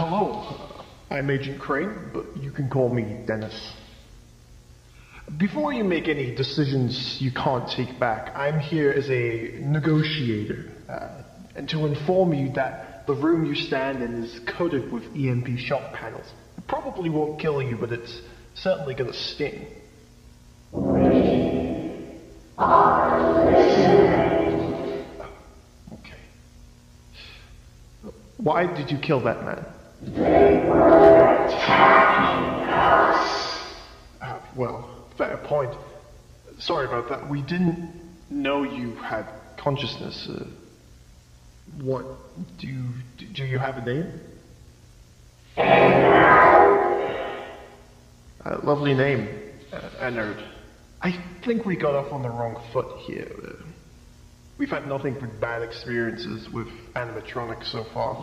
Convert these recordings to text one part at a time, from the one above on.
hello. I'm Agent Crane, but you can call me Dennis. Before you make any decisions you can't take back, I'm here as a negotiator, uh, and to inform you that the room you stand in is coated with EMP shock panels. It probably won't kill you, but it's certainly gonna sting. Okay. Why did you kill that man? Uh, well, fair point. Sorry about that. We didn't know you had consciousness. Uh, what do you do? You have a name? Lovely name, uh, Ennard. I think we got off on the wrong foot here. We've had nothing but bad experiences with animatronics so far.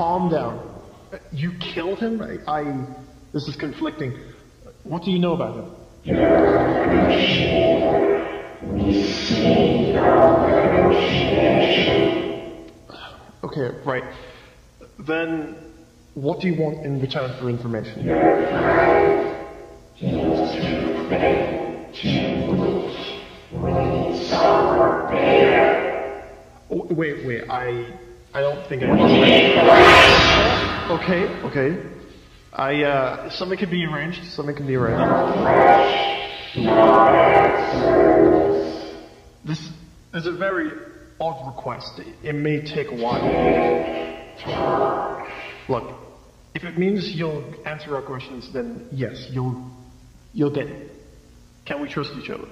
Calm down. You killed him? I, I. This is conflicting. What do you know about him? Okay, right. Then, what do you want in return for information? Oh, wait, wait. I, I don't think I. Okay, okay. I, uh, something can be arranged. Something can be arranged. This is a very odd request. It, it may take a while. Look, if it means you'll answer our questions, then yes, you'll, you'll get it. Can we trust each other?